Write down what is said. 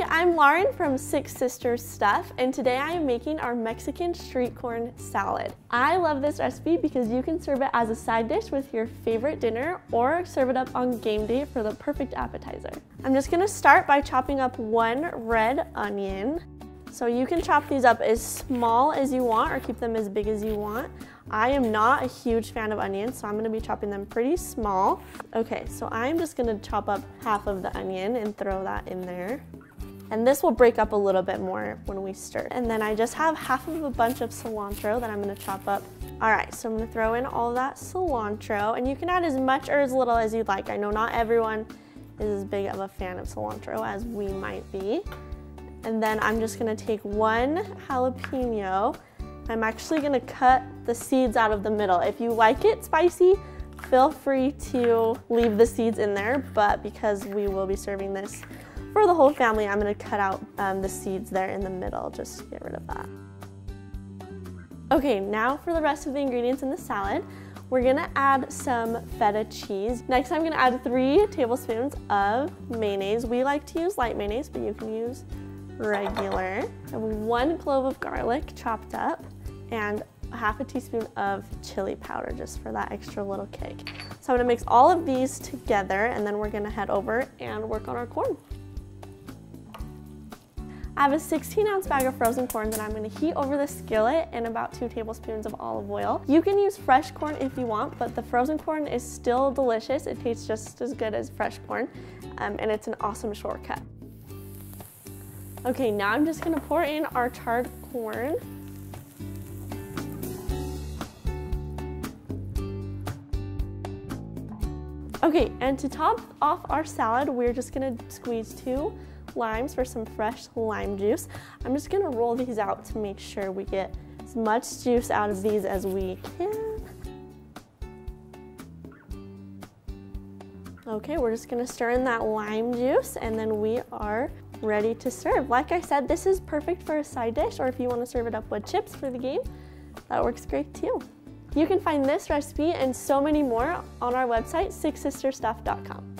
Hi, I'm Lauren from Six Sisters Stuff, and today I am making our Mexican street corn salad. I love this recipe because you can serve it as a side dish with your favorite dinner or serve it up on game day for the perfect appetizer. I'm just gonna start by chopping up one red onion. So you can chop these up as small as you want or keep them as big as you want. I am not a huge fan of onions, so I'm gonna be chopping them pretty small. Okay, so I'm just gonna chop up half of the onion and throw that in there. And this will break up a little bit more when we stir. And then I just have half of a bunch of cilantro that I'm gonna chop up. All right, so I'm gonna throw in all that cilantro and you can add as much or as little as you'd like. I know not everyone is as big of a fan of cilantro as we might be. And then I'm just gonna take one jalapeno. I'm actually gonna cut the seeds out of the middle. If you like it spicy, feel free to leave the seeds in there, but because we will be serving this for the whole family, I'm gonna cut out um, the seeds there in the middle, just to get rid of that. Okay, now for the rest of the ingredients in the salad. We're gonna add some feta cheese. Next, I'm gonna add three tablespoons of mayonnaise. We like to use light mayonnaise, but you can use regular. I have one clove of garlic chopped up and half a teaspoon of chili powder just for that extra little kick. So I'm gonna mix all of these together and then we're gonna head over and work on our corn. I have a 16 ounce bag of frozen corn that I'm gonna heat over the skillet in about two tablespoons of olive oil. You can use fresh corn if you want, but the frozen corn is still delicious. It tastes just as good as fresh corn, um, and it's an awesome shortcut. Okay, now I'm just gonna pour in our charred corn. Okay, and to top off our salad, we're just gonna squeeze two limes for some fresh lime juice. I'm just gonna roll these out to make sure we get as much juice out of these as we can. Okay, we're just gonna stir in that lime juice and then we are ready to serve. Like I said, this is perfect for a side dish or if you wanna serve it up with chips for the game, that works great too. You can find this recipe and so many more on our website, sixsistersstuff.com.